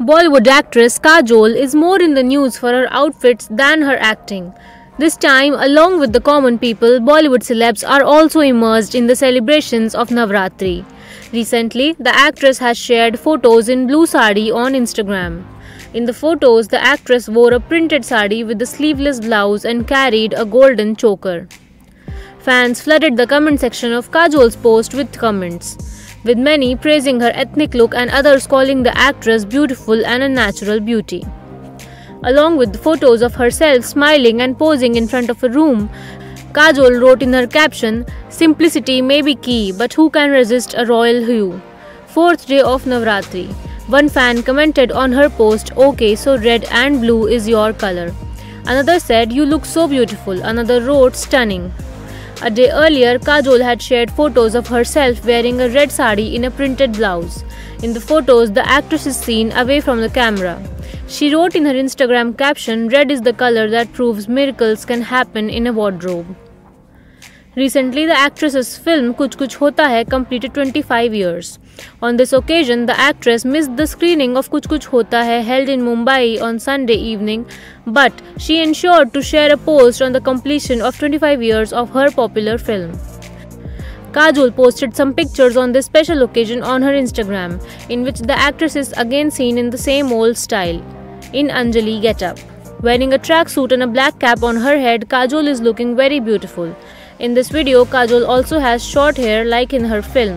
Bollywood actress Kajol is more in the news for her outfits than her acting. This time, along with the common people, Bollywood celebs are also immersed in the celebrations of Navratri. Recently, the actress has shared photos in blue sari on Instagram. In the photos, the actress wore a printed sari with a sleeveless blouse and carried a golden choker. Fans flooded the comment section of Kajol's post with comments with many praising her ethnic look and others calling the actress beautiful and a natural beauty. Along with photos of herself smiling and posing in front of a room, Kajol wrote in her caption, Simplicity may be key, but who can resist a royal hue? Fourth day of Navratri. One fan commented on her post, Okay, so red and blue is your color. Another said, You look so beautiful. Another wrote, Stunning. A day earlier, Kajol had shared photos of herself wearing a red sari in a printed blouse. In the photos, the actress is seen away from the camera. She wrote in her Instagram caption, Red is the color that proves miracles can happen in a wardrobe. Recently, the actress's film Kuch Kuch Hota Hai completed 25 years. On this occasion, the actress missed the screening of Kuch Kuch Hota Hai held in Mumbai on Sunday evening, but she ensured to share a post on the completion of 25 years of her popular film. Kajol posted some pictures on this special occasion on her Instagram, in which the actress is again seen in the same old style, in Anjali getup. Wearing a tracksuit and a black cap on her head, Kajol is looking very beautiful. In this video, Kajol also has short hair like in her film.